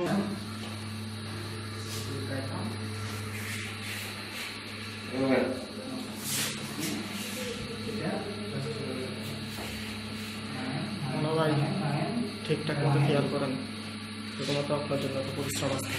মনে ভাই ঠিকঠাক মতো খেয়াল করেন শুধুমাত্র আপনার জন্য পরিশ্রম আছে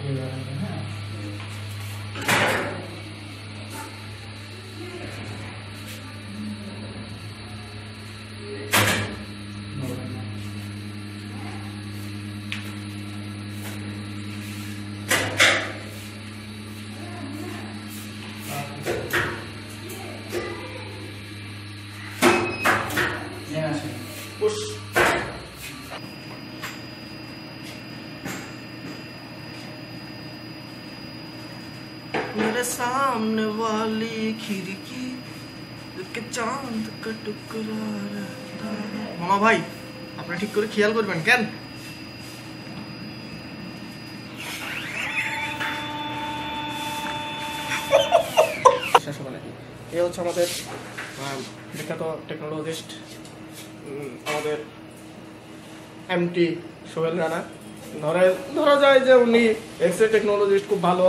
এইভাবে আসেন পুশ मेरे सामने वाली खिड़की के चांद का टुकड़ा रहता है মামা ভাই আপনি ঠিক করে খেয়াল করবেন কেন শেষ হবে নাকি এই হচ্ছে আমাদের আহ, বিখ্যাত টেকনোলজিস্ট আমাদের এমটি সোহেল রানা। ধরে ধরা যায় যে উনি এক্স রে টেকনোলজিস্ট খুব ভালো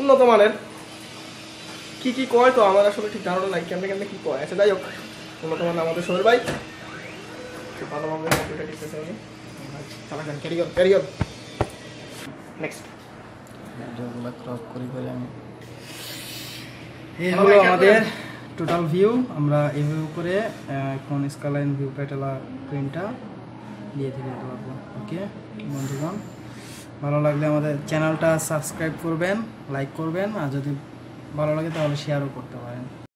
উন্নত মানের। কি কি কয় তো আমার আসলে ঠিক ধারণা নাই কেমনে কেমনে কি কয়? আচ্ছা যাই হোক উন্নত মানের আমাদের সোহেল ভাই। খুব ভালোভাবে কম্পিউটার টিকতেছে উনি চালাচ্ছেন ক্যারি কর ক্যারি কর নেক্সট ভিডিওগুলো ক্রপ করে করে আমি। এই হলো আমাদের? টোটাল ভিউ আমরা এইভাবে করে এখন স্কালাইন ভিউ প্যাটেলা প্রিন্টটা দিয়ে দিতে পারব। ওকে বন্ধুগণ, ভালো লাগলে আমাদের চ্যানেলটা সাবস্ক্রাইব করবেন লাইক করবেন, আর যদি ভালো লাগে তাহলে শেয়ারও করতে পারেন।